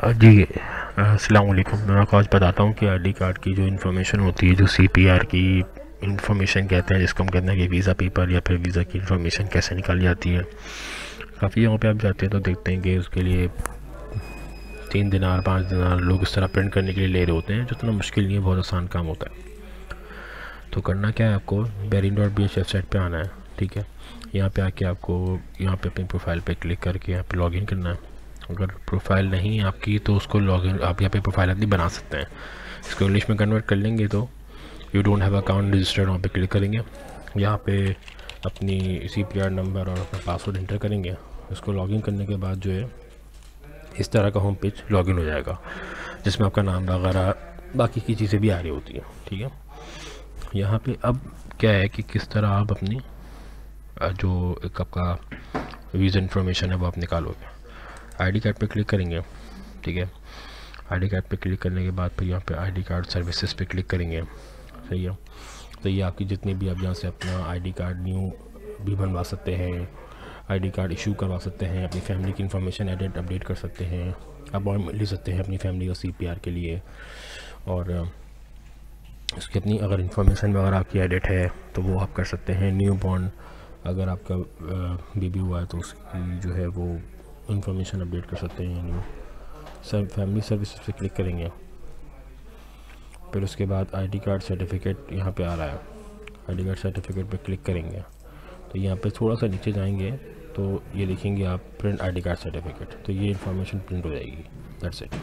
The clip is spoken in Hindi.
जी अस्सलाम वालेकुम मैं आपको आज बताता हूँ कि आईडी कार्ड की जो इन्फॉर्मेशन होती है, जो सीपीआर की इन्फॉर्मेशन कहते हैं, जिसको हम कहते हैं कि वीज़ा पेपर या फिर वीज़ा की इन्फॉर्मेशन कैसे निकाली जाती है। काफ़ी जगहों पे आप जाते हैं तो देखते हैं कि उसके लिए तीन दिनार पाँच दिनार लोग इस तरह प्रिंट करने के लिए ले रहे होते हैं, जो इतना मुश्किल नहीं है, बहुत आसान काम होता है। तो करना क्या है आपको? बेरिन डॉट बी एच वेबसाइट पर आना है, ठीक है? यहाँ पे आके आपको, यहाँ पे अपनी प्रोफ़ाइल पे क्लिक करके यहाँ पे लॉगिन करना है। अगर प्रोफ़ाइल नहीं है आपकी तो उसको लॉगिन आप यहाँ पे प्रोफ़ाइल अपनी बना सकते हैं। इसको इंग्लिश में कन्वर्ट कर लेंगे तो you don't have account registered वहाँ पे क्लिक करेंगे। यहाँ पे अपनी सी पी आर नंबर और अपना पासवर्ड इंटर करेंगे। इसको लॉगिन करने के बाद जो है, इस तरह का होम पेज लॉगिन हो जाएगा, जिसमें आपका नाम वगैरह, बाकी की चीज़ें भी आ रही होती हैं, ठीक है? यहाँ पे अब क्या है कि किस तरह आप अपनी जो एक आपका वीज़ा इन्फॉर्मेशन है, वो आप निकालोगे। आईडी कार्ड पे क्लिक करेंगे, ठीक है? आईडी कार्ड पे क्लिक करने के बाद फिर यहाँ पे आईडी कार्ड सर्विसेज़ पे क्लिक करेंगे, सही है? तो ये आपकी जितनी भी आप यहाँ से अपना आईडी कार्ड न्यू भी बनवा सकते हैं आईडी कार्ड इशू करवा सकते हैं, अपनी फैमिली की इन्फॉर्मेशन एडिट अपडेट कर सकते हैं अपॉइंटमेंट ले सकते हैं अपनी फैमिली और सी के लिए। और उसकी अपनी अगर इन्फॉर्मेशन वगैरह आपकी एडिट है तो वो आप कर सकते हैं न्यू बॉन्ड अगर आपका बेबी हुआ है तो उसकी जो है वो इंफॉर्मेशन अपडेट कर सकते हैं यानी सर फैमिली सर्विस पे क्लिक करेंगे फिर उसके बाद आईडी कार्ड सर्टिफिकेट यहाँ पे आ रहा है। आईडी कार्ड सर्टिफिकेट पे क्लिक करेंगे तो यहाँ पे थोड़ा सा नीचे जाएँगे तो ये लिखेंगे आप प्रिंट आईडी कार्ड सर्टिफिकेट तो ये इन्फॉर्मेशन प्रिंट हो जाएगी। That's it